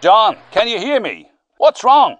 John, can you hear me? What's wrong?